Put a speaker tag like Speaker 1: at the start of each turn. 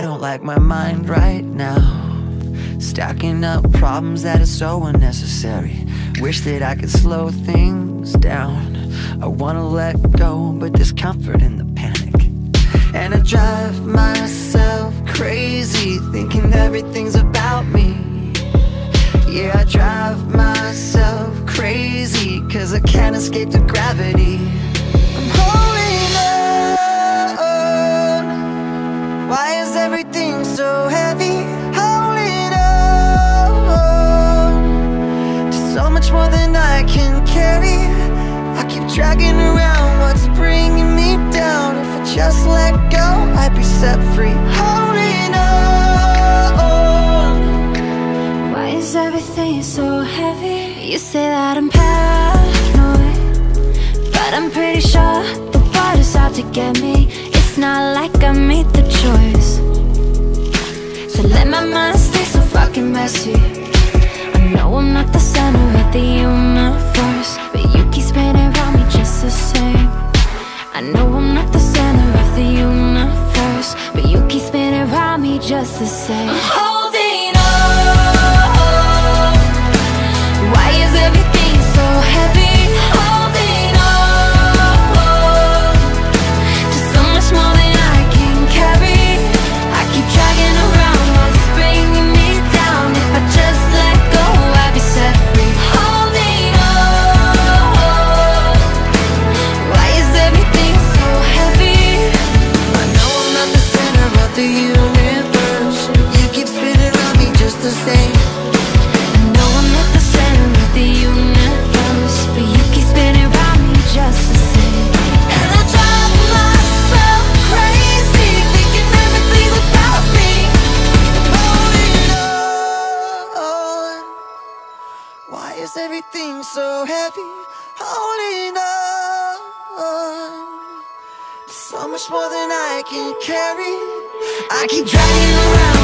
Speaker 1: I don't like my mind right now. Stacking up problems that are so unnecessary. Wish that I could slow things down. I wanna let go, but there's comfort in the panic. And I drive myself crazy Thinking everything's about me. Yeah, I drive myself crazy Cause I can't escape the gravity so much more than I can carry. I keep dragging around what's bringing me down. If I just let go, I'd be set free. Holding on.
Speaker 2: Why is everything so heavy? You say that I'm paranoid But I'm pretty sure the is out to get me. It's not like I made the choice To let my mind stay so fucking messy just the same. Holding on. Why is everything so heavy? Holding on. Just so much more than I can carry. I keep dragging around what's bringing me down. If I just let go, I'd be set free. Holding on. Why is everything so heavy?
Speaker 1: I know I'm not the center of the universe Why is everything so heavy? Holding on So much more than I can carry. I keep dragging around